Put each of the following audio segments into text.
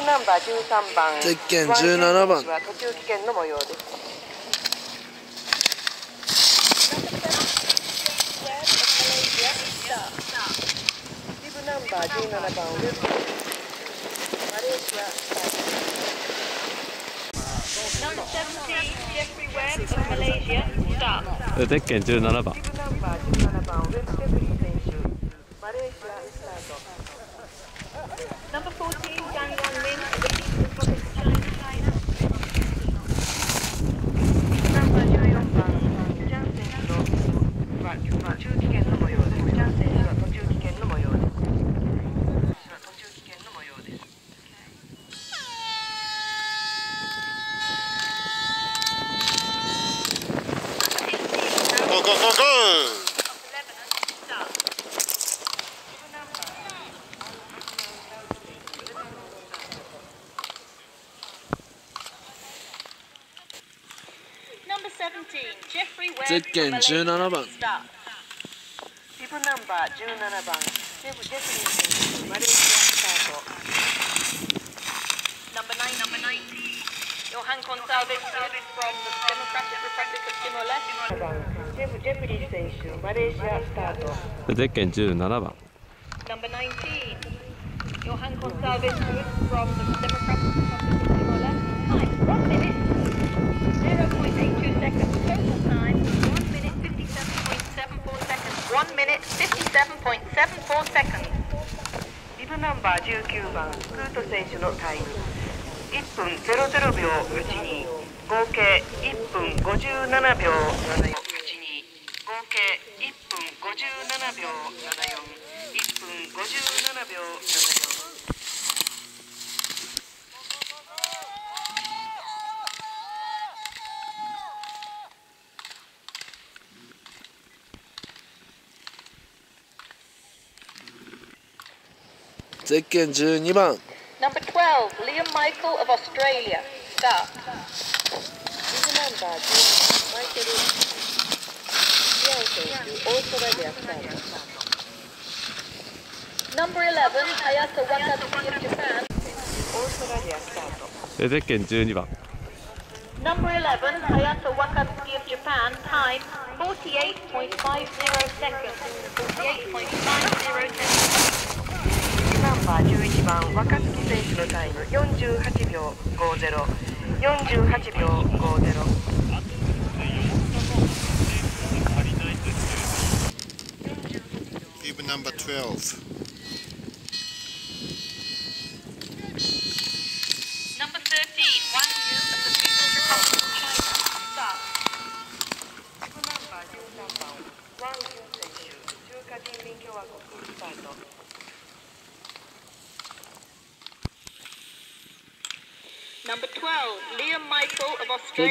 ブナンバー13番ゼッケン17番は途中棄権の模様ですリブナンバー17番ウェブマレーシアスタート Number 17, Jeffrey Webb of Malaysia, start. ゼッケン17番 Number 14, Daniel Min. ゼッケン of Malaysia, 17番.リブナンバー17番ジェフ・ジェフリー選手マレーシアスタート Number 9, number 19, Johan Gonsalves from the Democratic Republic of Timor-Leste. 7番ジェフ・ジェフリー選手マレーシアスタートゼッケン17番 Number 19, Johan Gonsalves from the Democratic Republic of Timor-Leste. Time, 1 minute, 0.82 1 minute 57.74 seconds. リブナンバー19番スクート選手のタイム。1分00秒82合計1分57秒74 82合計1分57秒74 1分57秒74ゼッケン12番 Number 12, Liam Michael of Australia. Start. リブナンバー12マイケル・リアン選手オーストラリアスタート Number 11, Hayato Wakatsuki of Japan. オーストラリアスタートゼッケン12番 Number 11, Hayato Wakatsuki of Japan. Time 48.50 seconds. 48.50 seconds. ンバー11番若月選手のタイム48秒50 48秒50 Cuban number 12. Number 13, Wang Yu of the People's Republic of China. Start. リブナンバー13番ワン・ユン選手中華人民共和国スタート Number 12, Liam Michael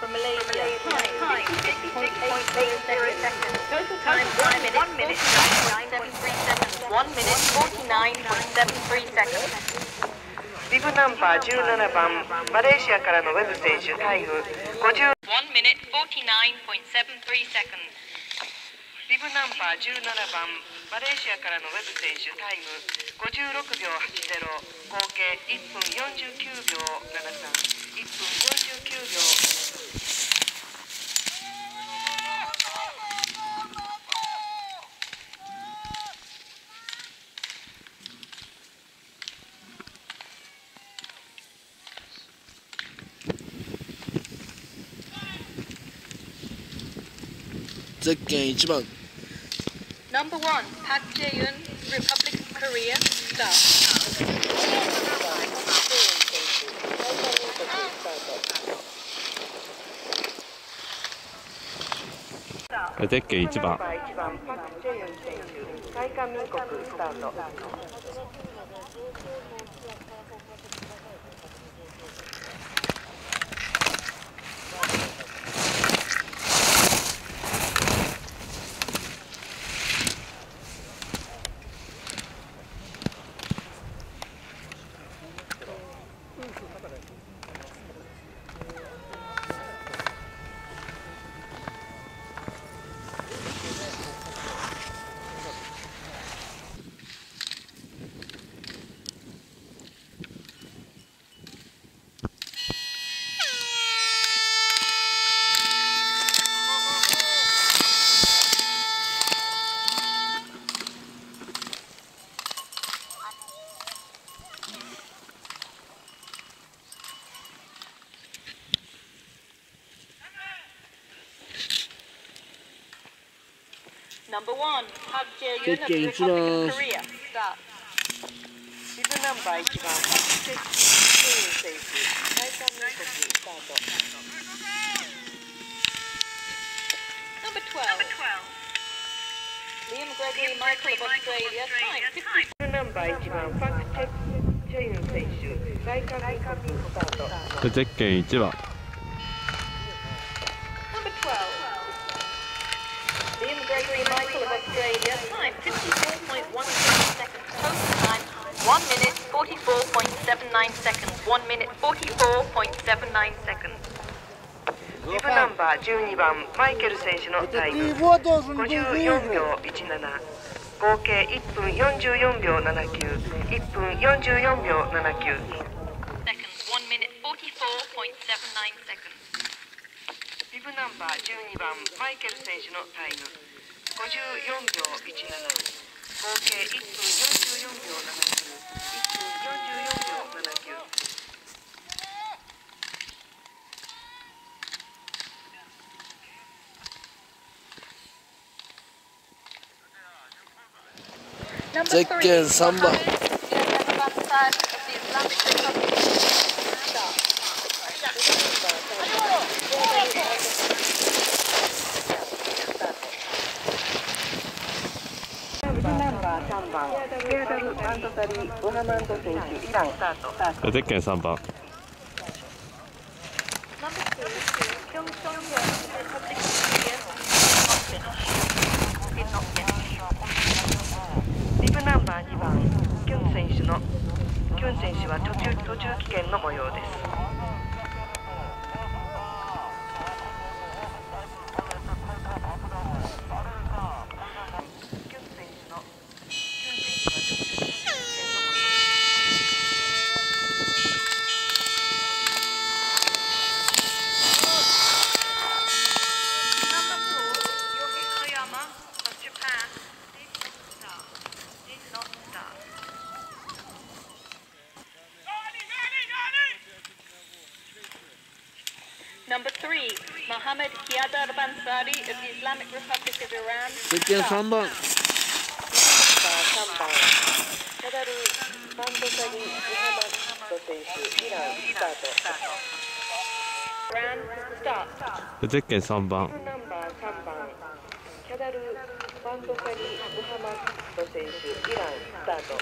from Malaysia. Time 56.80 seconds. Total time 1 minute 49.73 seconds. 1 minute 49.73 seconds. リブナンバー17番マレーシアからのウェブ選手タイム50 1 minute 49.73 seconds. リブナンバー17番マレーシアからのウェブ選手タイム56秒80合計1分49秒73 1分49秒ゼッケン1番ゼッケン1番パク・チェユン選手、大韓民国スタート。Number one, Park Jae-yoon of the Republic 番 of Korea. Start. リブナンバー1番パク・チェクチェイン選手大韓民国スタート Number 12. Liam Gregory Michael of Australia. Time 50. リブナンバー1番パク・チェクチェイン選手大韓民国スタートゼッケン1番 Number 12. Liam Gregory Michael of Australia. Time 54.17 seconds. Total time 1 minute 49 seconds. 1 minute 44.79 seconds. ビブナンバー12番マイケル選手のタイム54秒17合計1分44秒791分44秒79ビブナンバー12番マイケル選手のタイム54秒17合計1分44秒79ートスタートゼッケン3番リブナンバー2番キュン選手のキュン選手は途中途中棄権の模様ですキュン選手のキュン選手は途中棄権の模様「Number three, Mohammed Hiadar Bansari of the Islamic Republic of Iran. ゼッケン3番3番キャダル・バンドサリ・ムハマッド選手イランスタート3ナンバー3番キャダル・バンドサリ・ムハマッド選手イランスタート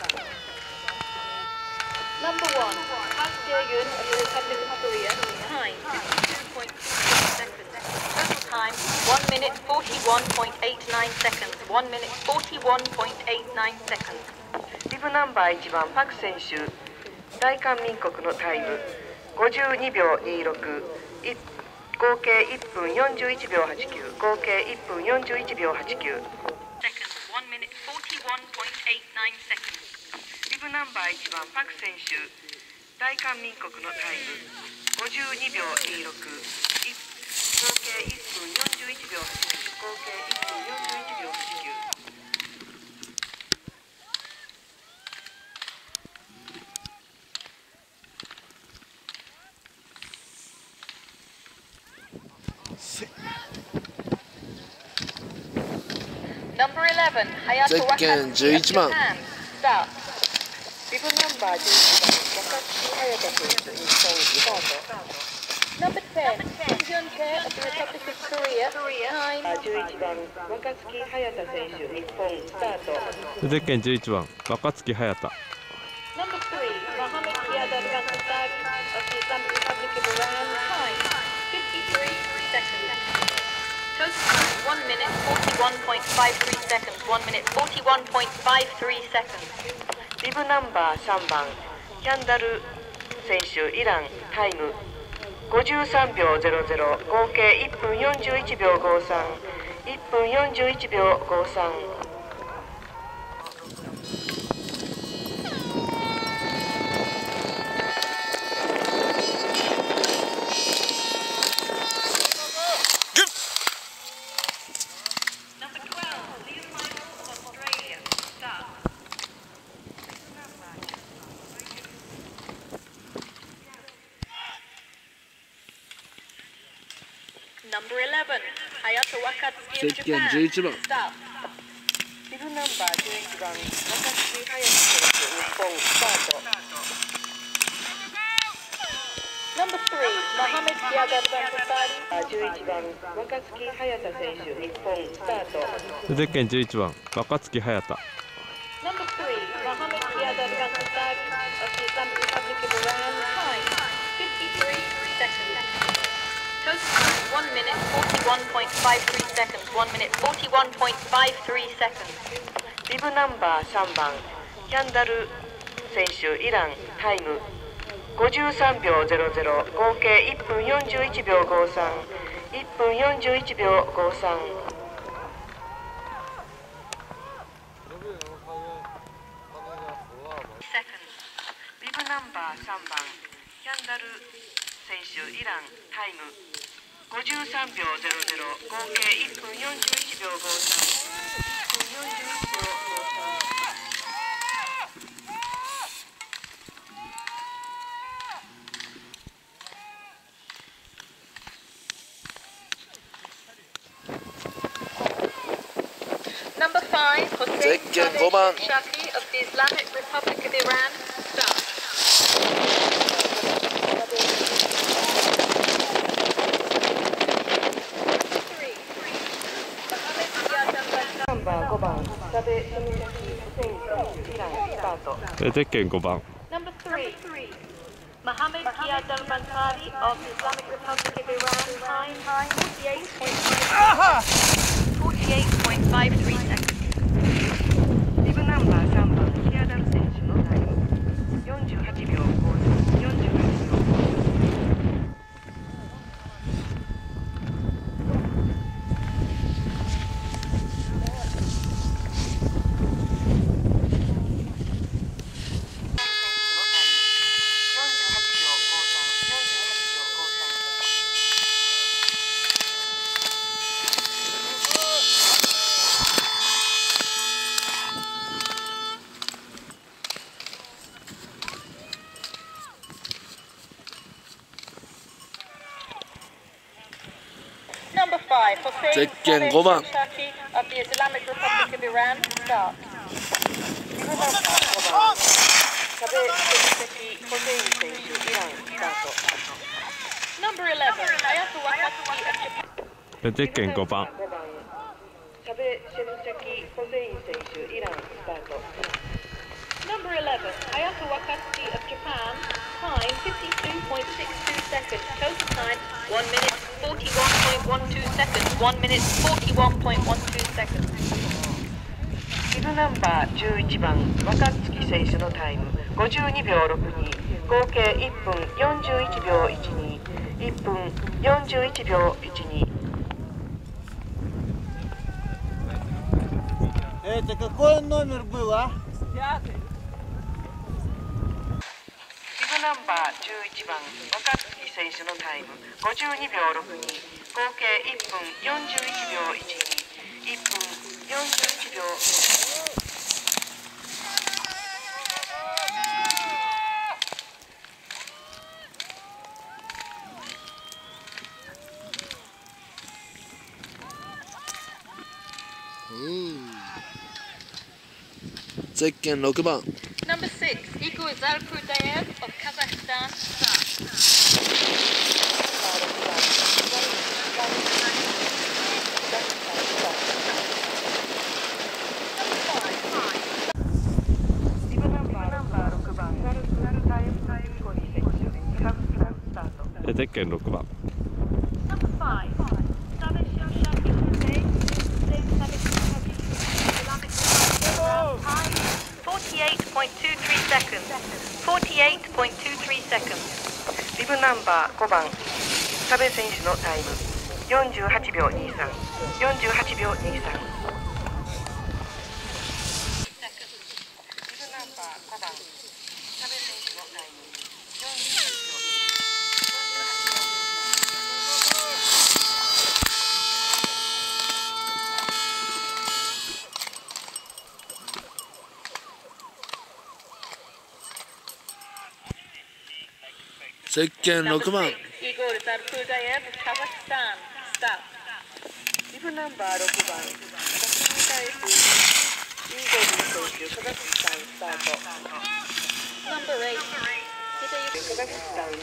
Number one, Park Jae-yoon of the Republic of Korea. Time, 52.6 seconds. Time, 1 minute 41.89 seconds. 1 minute 41.89 seconds. リブナンバー1番パク選手大韓民国のタイム52秒26い合計1分41秒89合計1分41秒89 Seconds, 1 minute 41.89 seconds. リブナンバー1番パク選手大韓民国のタイム52秒26い合計1分41秒89合計1分41秒89 Number 11, Hayato ゼッケン Wakatsuki of 11番.リブナンバー11番若槻隼人選手日本スタート Number 10, Kim Hyun-tae of the Republic of Korea. Time. 11番若槻隼人選手日本スタートゼッケン11番若槻隼人 Number 3, Mohammed Hiadar Bansari of the Islamic Republic of Iran. Time. 53 seconds. Total time, 1 minute 41.53 seconds. 1 minute 41.53 seconds. リブナンバー3番キャンダル選手イランタイム53秒00合計1分41秒531分41秒53 Number 12, Liam Michael of Australia. Start. Number 11, Hayato Wakatsuki of ゼッケン Japan. 11番 Start. リブナンバー11番若槻隼人選手日本スタート Number three, Mohammed Yadad Bansari. 11番若槻隼人選手日本スタートゼッケン11番若槻隼人リブナンバー3番キャンダル選手イランタイム53秒00合計1分41秒531分41秒53イランタイム53秒00合計1分41秒53 1分41秒53絶景5番。ッケン5番 Number three, Mohammed Iyad al Bansari of the Islamic Republic of Iran. Time 48.53 seconds. Five, Hossein Zekken, Saleh kom aan. Shaki of the Islamic Republic of Iran. Start. リブナンバー5番サベ・シミラキ・ホセイン選手イランスタート Number 11, Ayatollah Wakatsuki of Japan. ゼッケン5番5番サベ・シェルシャキ・ホセイン選手イランスタート Number 11, Hayato Wakatsuki of Japan. Time 52.62 seconds. Total time 1 minute 41.12 seconds. 1 minute 41.12 seconds. リブナンバー11番若槻選手のタイム52秒62合計1分41秒121分41秒12 Это какой номер был, а? リブナンバー11番若槻選手のタイム52秒62 合計1分41秒121分41秒ゼッケン6番 Number 6, Igor Zalpudayev of Kazakhstan. Start. リブナンバー6番ザルザルタイムタイムゴリ選手カザフスタンでゼッケン六番リブナンバー5番サ辺選手のタイム48秒2348秒23。48秒23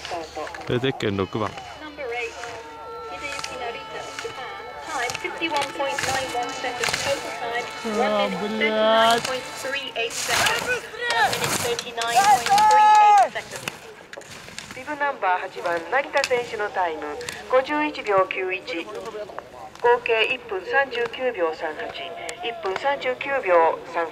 タートゼゼッケン6番 number 8, Hideyuki Narita of Japan. Time 51.91 seconds. Total time 1 minute 39.38 seconds. ナンバー8番成田選手のタイム51秒91合計1分39秒381分39秒38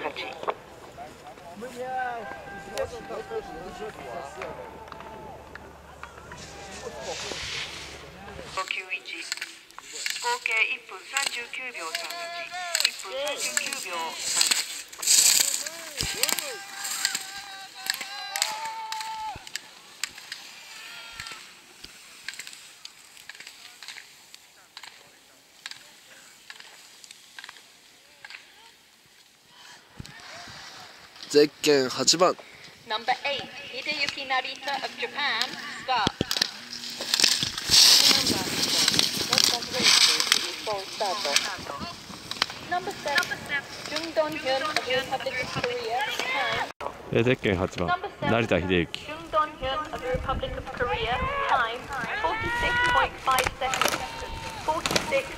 合計1分39秒381分39秒38ゼッケン8番 Number 8, Hideyuki Narita of Japan. Start. 日本スタート Number 7, Jung Don Hyun of the Republic of Korea. Time. ゼッケン8番 Number 成 7, 田秀幸 Jung Don Hyun of the Republic of Korea. Time 46.5 seconds. 46.50.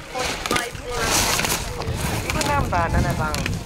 ビブナンバー7番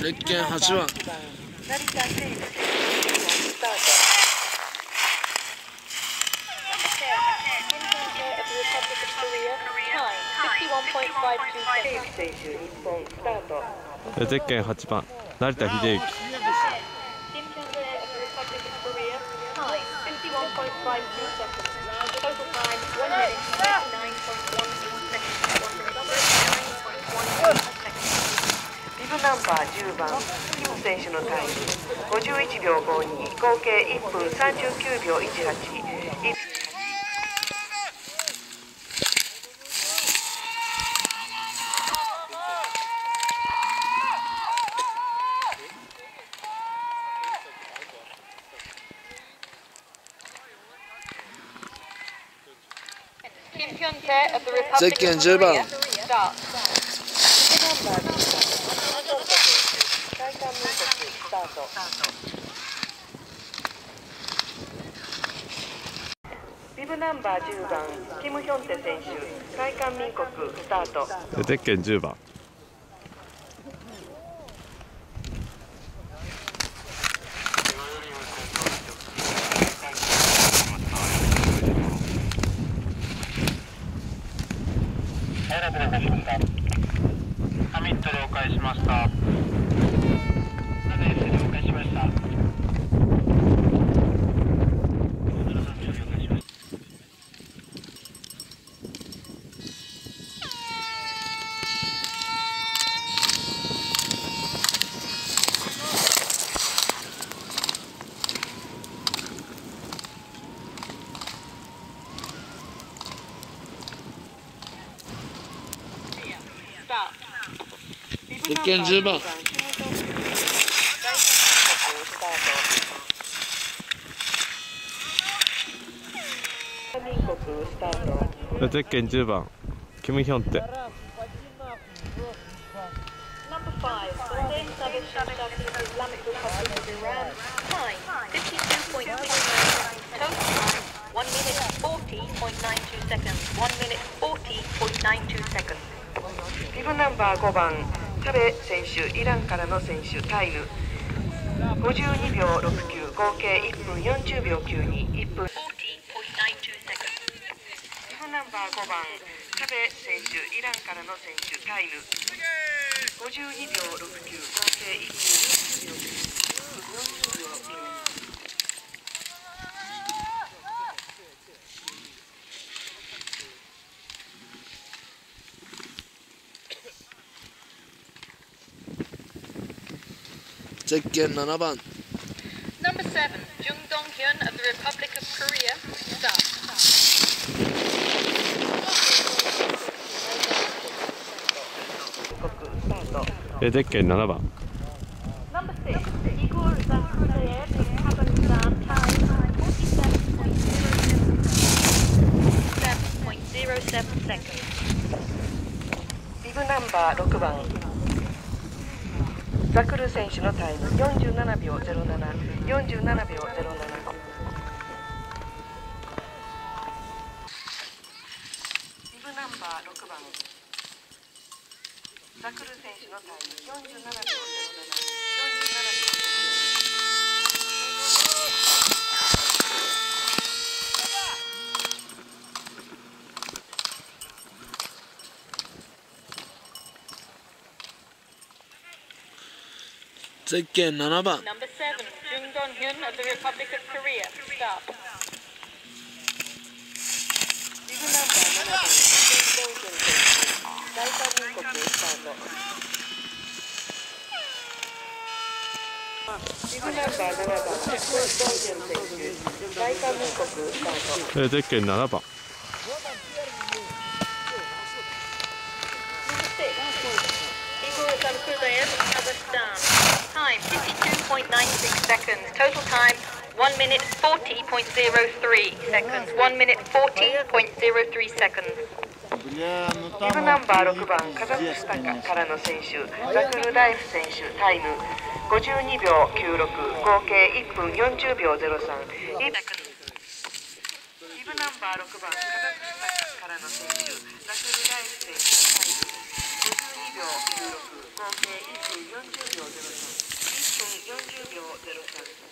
スタートゼッケン8番。成田秀幸ナンバー10番キム選手のタイム51秒52合計1分39秒18ゼッケン10番。タート。ビブナンバー10番キム・ヒョンテ選手大韓民国スタート。ゼッケン10番。ゼッケン10番ゼッケン10番キム・ヒョンテ Number 5, Hussein Sabish Shashak of the Islamic Republic of Iran. Time 52.29 Total time 1 minute 40.92 seconds. 1 minute 40.92 seconds. ビブナンバー5番タベ選手イランからの選手タイム。52秒69合計1分40秒92 1分。40.92 seconds. ビブナンバー5番。タベ選手イランからの選手タイム。52秒69合計1分40秒1 ゼッケン7番 Number seven, Jung Dong Hyun of the Republic of Korea. Start. えゼッケン7番 Number six, Igor Zakhrudayev of Kazakhstan. Time 47.07 seconds. ビブナンバー6番 ザクル選手のタイム47秒07 47秒07ビブナンバー6番。ザクル選手のタイム47秒07 47秒ゼッケン7番 Number seven, Jung Dong Hyun of the Republic of Korea. Start. ビブナンバー7番ジョン・ドンヒョン選手大韓民国スタートビブナンバー7番ジョン・ドンヒョン選手大韓民国スタートえゼッケン7番 Time 52.96 seconds. Total time 1 minute 40.03 seconds. 1 minute 40.03 seconds. ビブナンバー6番カザフスタンからの選手ザクルダイフ選手タイム52秒96合計1分40秒03ビブナンバー6番カザフスタンからの選手ザクルダイフ選手タイム52秒96合計1分40秒03 1分40秒03